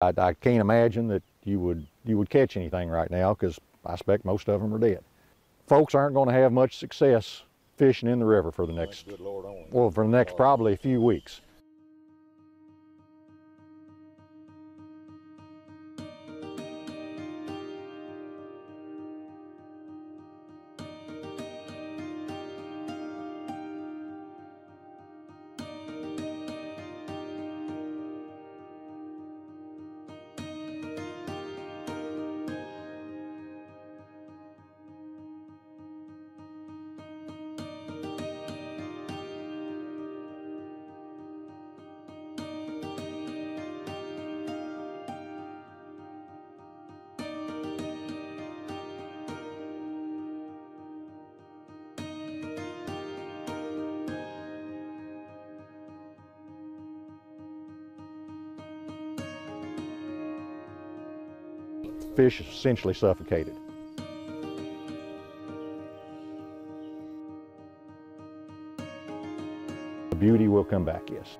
I, I can't imagine that you would, you would catch anything right now because I expect most of them are dead. Folks aren't going to have much success fishing in the river for the next, well, for the next probably a few weeks. Fish is essentially suffocated. The beauty will come back, yes.